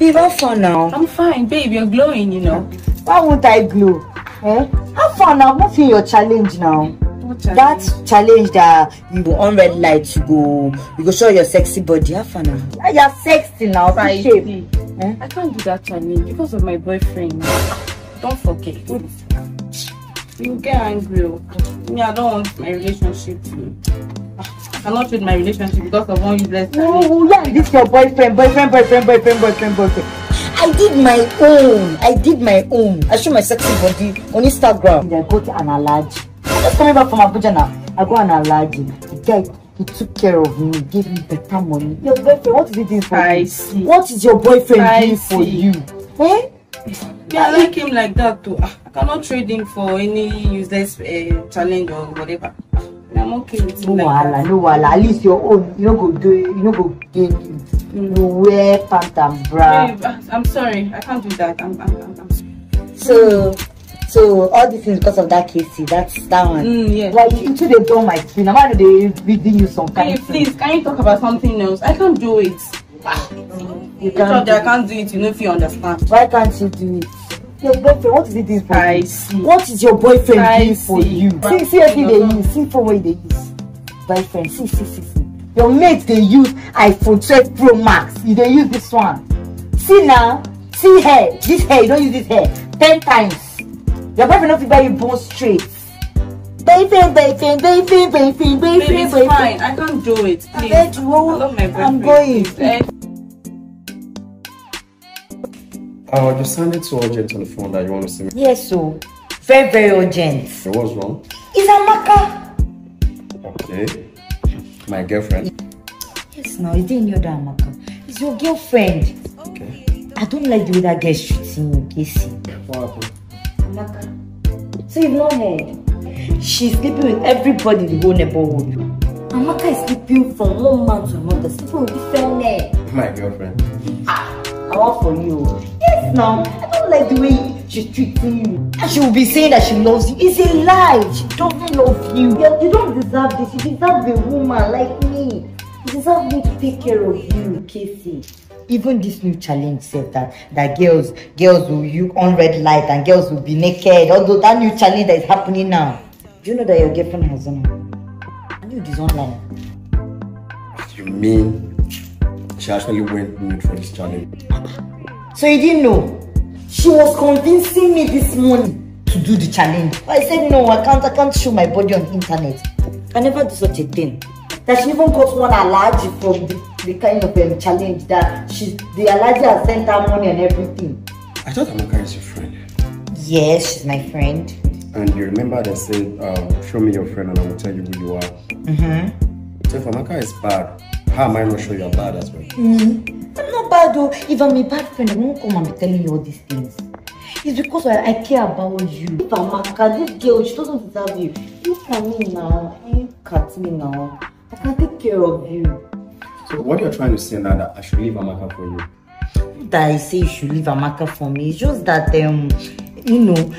Babe, how far now? I'm fine, babe. You're glowing, you know. Why won't I glow? Eh? How far now? What's in your challenge now? Challenge? That challenge that you go on red light, you go, you go show your sexy body. How far now? Ah, You're sexy now. Right. Shape. Eh? I can't do that challenge because of my boyfriend. Don't forget. You get angry. oh. Me, I don't want my relationship to. I cannot treat my relationship because of one useless. Oh, yeah, this your boyfriend, boyfriend, boyfriend, boyfriend, boyfriend, boyfriend. I did my own. I did my own. I show my sexy body on Instagram. Then I go to an allergy. I'm just coming back from Abuja now. I go an allergy. The guy, he took care of me, gave me better money. Your boyfriend, what is he doing for I you? see. What is your boyfriend I doing for see. you? Eh? Yeah, I like him like that too. Ah, I cannot trade him for any useless uh, challenge or whatever. Ah, I'm okay with No him like wahala, that. no wahala. At least your own, you no go do you no go gain it. Mm. You wear pant and bra. Babe, ah, I'm sorry. I can't do that. I'm, I'm, I'm, I'm So, so all this is because of that Casey. That's that one. Mm, yeah. Like you two they done my screen. I'm not they reading you some kind thing. please, can you talk about something else? I can't do it. You can't I can't do it. You know if you understand. Why can't you do it? Your boyfriend, what is he doing for I see. What is your boyfriend I doing for see. you? See, see everything they use. See for what they use. Boyfriend, see, see, see, see. Your mates they use iPhone 12 Pro Max. You they use this one. See now, see hair. This hair, you don't use this hair. Ten times. Your boyfriend not buy you bone straight. Boyfriend, boyfriend, boyfriend, boyfriend, Babe, boyfriend, it's fine. I can't do it. Please. you, I love my I'm going. please. Oh, you sounded so urgent on the phone that you want to see me. Yes, so very, very urgent. So what's wrong? Is Amaka? Okay. My girlfriend. Yes, now it's in your Amaka. It's your girlfriend. Okay. I don't like the way that girl is treating you, Casey. What happened? Amaka. So you've not heard? She's sleeping with everybody in the whole neighborhood. Amaka is sleeping from one man to another, sleeping with different men. My girlfriend. I want for you. Yes, now. I don't like the way she's treating you. And she will be saying that she loves you. It's a lie. She doesn't love you. You, you don't deserve this. You deserve a woman like me. You deserve me to take care of you, Casey. Even this new challenge said that that girls girls will you on red light and girls will be naked. Although that new challenge that is happening now. Do you know that your girlfriend has done it? I knew it is online. You mean she actually went nude for this challenge? So you didn't know? She was convincing me this morning to do the challenge. I said no, I can't. I can't show my body on internet. I never do such a thing. That she even got one allergy from the, the kind of um, challenge that she the allergy has sent her money and everything. I thought Amaka is your friend. Yes, she's my friend. And you remember they said, uh, show me your friend and I will tell you who you are. Mm-hmm. So if Amaka is bad, how am I not sure you're bad as well? Me? I'm not bad though. If I'm a bad friend, I won't come and be telling you all these things. It's because I, I care about you. If Amaka, this girl, she doesn't deserve you. Look at me now. Look at me now. I can take care of you. So what you're trying to say now that I should leave Amaka for you? That I say you should leave Amaka for me. It's just that, um, you know,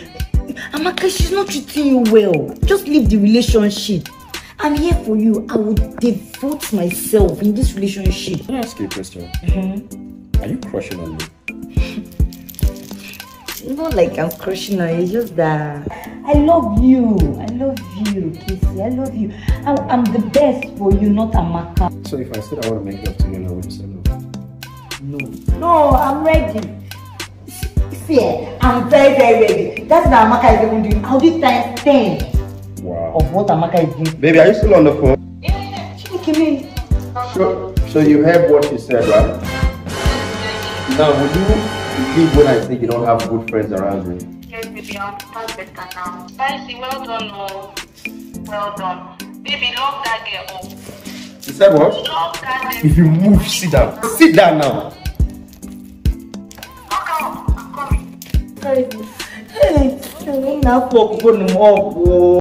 Amaka, she's not treating you well. Just leave the relationship. I'm here for you. I will devote myself in this relationship. Can I ask you a question? Mm-hmm. Are you crushing on me? Not like I'm crushing on you, it's just that I love you. I love you, Casey. I love you. I'm, I'm the best for you, not Amaka. So if I said I want to make love to you now, would you say no? No. No, I'm ready. See, I'm very, very ready. That's what Amaka is even doing. I'll do times 10 Wow. of what Amaka is doing. Baby, are you still on the phone? She look at me. So, so you heard what she said, right? Now, would you believe when I say you don't have good friends around you? Yes, baby, I understand better now. Fancy, well done, oh. Well done. Baby, love that girl up. You said what? Lock that girl If you move, sit down. Sit down now. Lock her. I'm coming. Hey, hey, now for open them up. oh.